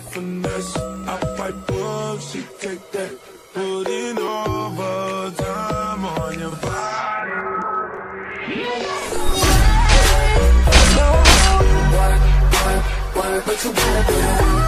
finesse. I fight books, she take that. Putting overtime on your body. Work, work, work, but you better be